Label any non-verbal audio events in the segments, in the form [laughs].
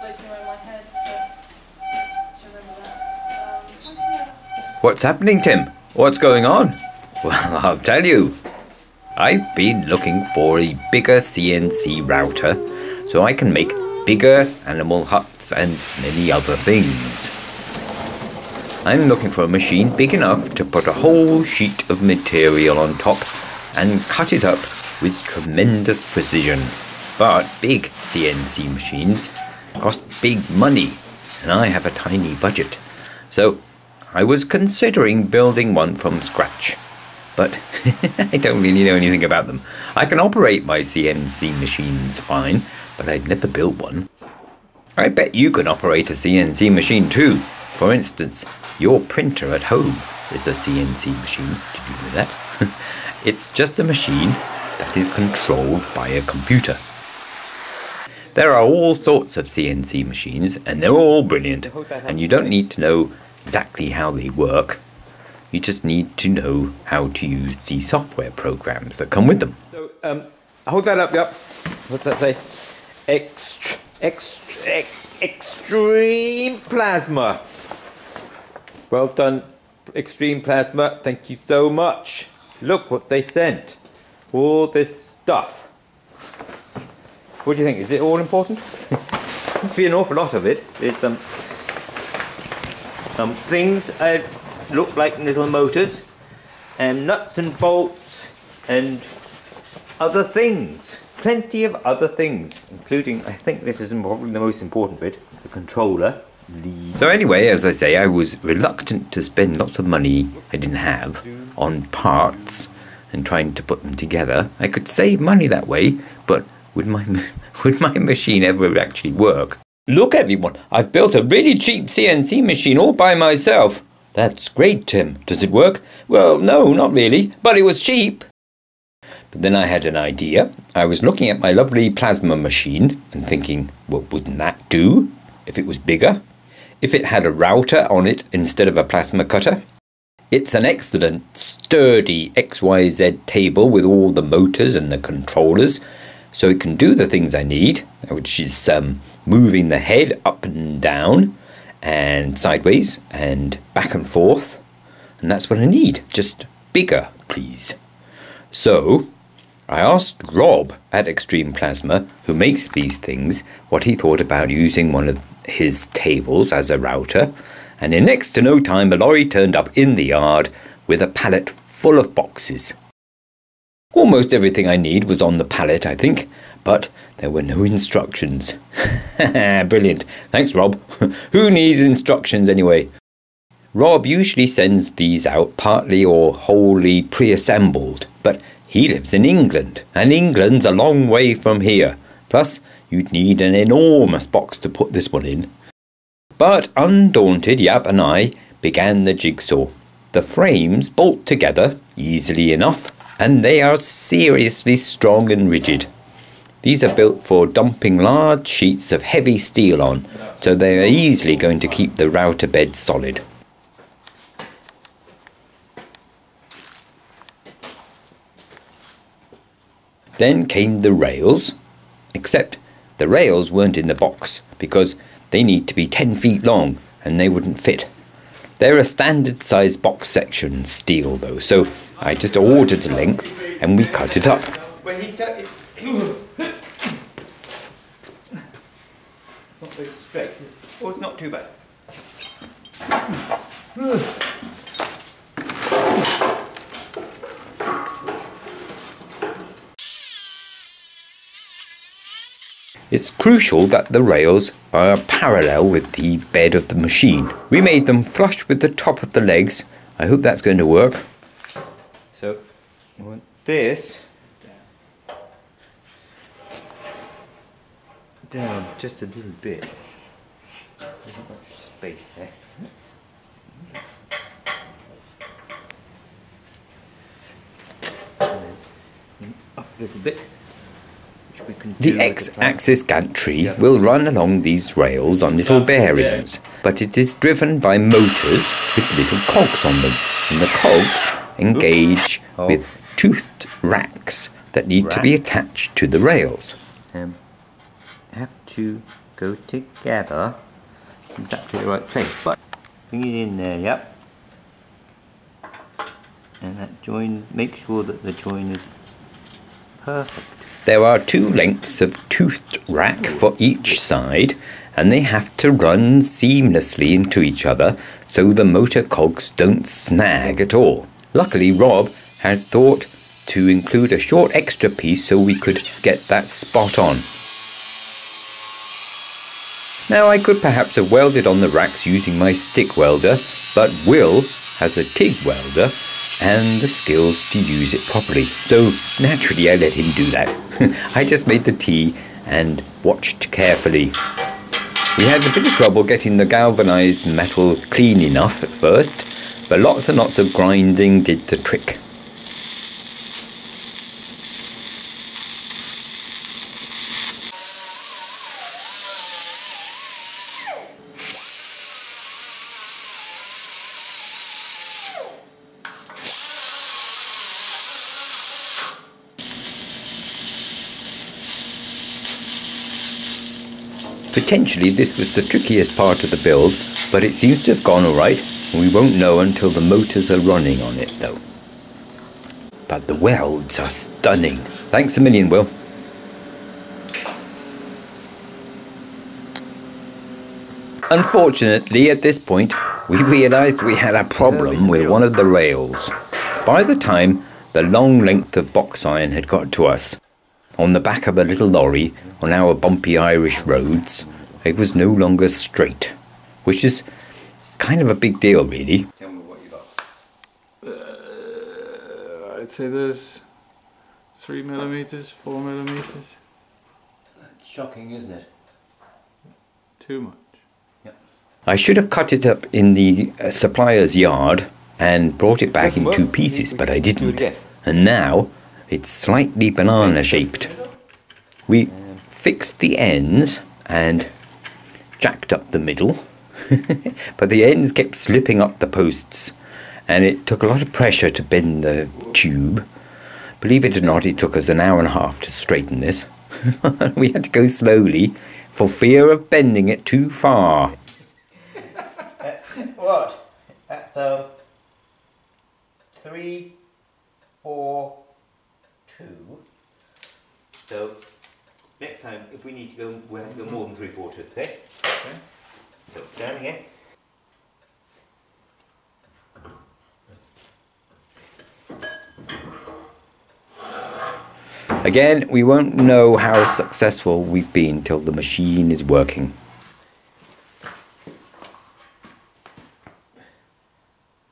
other- What's happening, Tim? What's going on? [laughs] Well, I'll tell you. I've been looking for a bigger CNC router so I can make bigger animal huts and many other things. I'm looking for a machine big enough to put a whole sheet of material on top and cut it up with tremendous precision. But big CNC machines cost big money, and I have a tiny budget. So I was considering building one from scratch. But [laughs] I don't really know anything about them. I can operate my CNC machines fine, but I've never built one. I bet you can operate a CNC machine too. For instance, your printer at home is a CNC machine. Did you know that? [laughs] it's just a machine that is controlled by a computer. There are all sorts of CNC machines, and they're all brilliant, and you don't need to know exactly how they work. You just need to know how to use the software programs that come with them. So, um, hold that up, yep. What's that say? Ext- ext- ex- extreme plasma. Well done, Extreme Plasma. Thank you so much. Look what they sent. All this stuff. What do you think? Is it all important? [laughs] Seems to be an awful lot of it. There's some um, some um, things that look like little motors, and nuts and bolts, and other things. Plenty of other things, including, I think this is probably the most important bit, the controller. The So, anyway, as I say, I was reluctant to spend lots of money I didn't have on parts and trying to put them together. I could save money that way, but would my, [laughs] would my machine ever actually work? Look, everyone, I've built a really cheap CNC machine all by myself. That's great, Tim. Does it work? Well, no, not really, but it was cheap. But then I had an idea. I was looking at my lovely plasma machine and thinking, well, wouldn't that do if it was bigger? If it had a router on it instead of a plasma cutter? It's an excellent, sturdy XYZ table with all the motors and the controllers, so it can do the things I need, which is um, moving the head up and down, and sideways, and back and forth. And that's what I need. Just bigger, please. So, I asked Rob at Extreme Plasma, who makes these things, what he thought about using one of his tables as a router, and in next to no time a lorry turned up in the yard with a pallet full of boxes. Almost everything I need was on the pallet, I think, but there were no instructions. [laughs] Brilliant. Thanks, Rob. [laughs] who needs instructions anyway? Rob usually sends these out partly or wholly pre assembled, but he lives in England, and England's a long way from here. Plus, you'd need an enormous box to put this one in. But undaunted, Yap and I began the jigsaw. The frames bolt together easily enough, and they are seriously strong and rigid. These are built for dumping large sheets of heavy steel on, so they are easily going to keep the router bed solid. Then came the rails, except the rails weren't in the box because they need to be 10 feet long and they wouldn't fit. They're a standard size box section steel though, so I just ordered the length and we cut it up. Not very straight. Oh, it's not too bad. It's crucial that the rails are parallel with the bed of the machine. We made them flush with the top of the legs. I hope that's going to work. So, I want this down just a little bit. There's not much space there. Up a little bit. Which we can do The X-axis gantry will run along these rails on little bearings, but it is driven by motors with little cogs on them, and the cogs engage Oh. with toothed racks that need to be attached to the rails. Um, have to go together exactly the right place. But bring it in there, yep. And that join, make sure that the join is perfect. There are two lengths of toothed rack for each side, and they have to run seamlessly into each other so the motor cogs don't snag at all. Luckily, Rob had thought to include a short extra piece so we could get that spot on. Now I could perhaps have welded on the racks using my stick welder, but Will has a TIG welder and the skills to use it properly. So naturally I let him do that. [laughs] I just made the tea and watched carefully. We had a bit of trouble getting the galvanized metal clean enough at first, but lots and lots of grinding did the trick. Potentially this was the trickiest part of the build, but it seems to have gone alright. We won't know until the motors are running on it though. But the welds are stunning. Thanks a million, Will. Unfortunately, at this point, we realised we had a problem with one of the rails. By the time the long length of box iron had got to us, on the back of a little lorry on our bumpy Irish roads, it was no longer straight, which is kind of a big deal, really. Tell me what you got. Uh, I'd say there's three millimeters, four millimeters, That's Shocking, isn't it? too much. I should have cut it up in the uh, supplier's yard and brought it back in two pieces, but I didn't. And now it's slightly banana shaped. We fixed the ends and jacked up the middle, [laughs] but the ends kept slipping up the posts, and it took a lot of pressure to bend the tube. Believe it or not, it took us an hour and a half to straighten this. [laughs] we had to go slowly for fear of bending it too far. what? That's um three, four, two. So next time, if we need to go, we'll have to go more than three quarters. Okay. Okay. So down again. Again, we won't know how successful we've been till the machine is working.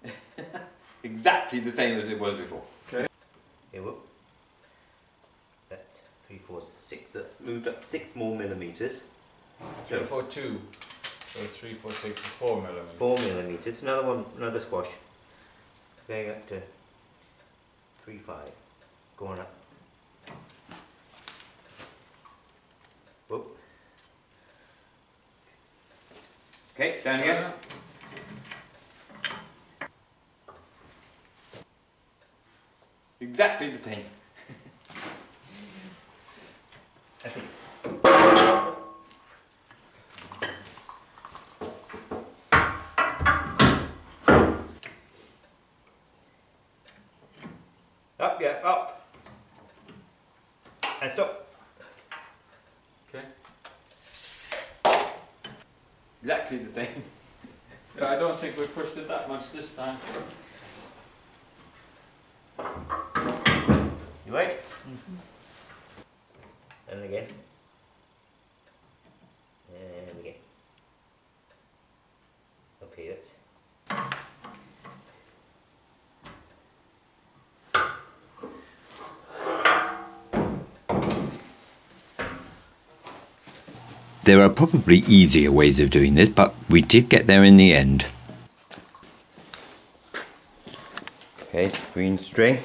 [laughs] exactly the same as it was before. Okay. Here, whoop. Three, four, six. Uh, That's moved up six more millimeters. Three, four, two. So three, four, six, four millimeters. Four millimeters. Another one, another squash. Going up to three, five. Going up. Whoop. Okay, down again. Exactly the same. And stop. Okay. Exactly the same. [laughs] Yeah, I don't think we pushed it that much this time. You right? Mm-hmm. And again. And again. Okay, that's. There are probably easier ways of doing this, but we did get there in the end. Okay, green string.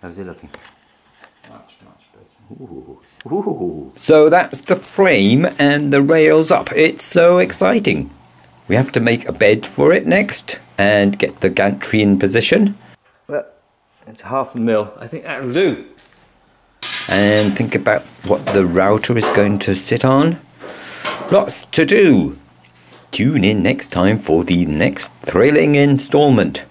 How's it looking? Much, much better. Ooh. Ooh. So that's the frame and the rails up. It's so exciting. We have to make a bed for it next and get the gantry in position. Well, it's half a mil. I think that'll do. And think about what the router is going to sit on. Lots to do. Tune in next time for the next thrilling installment.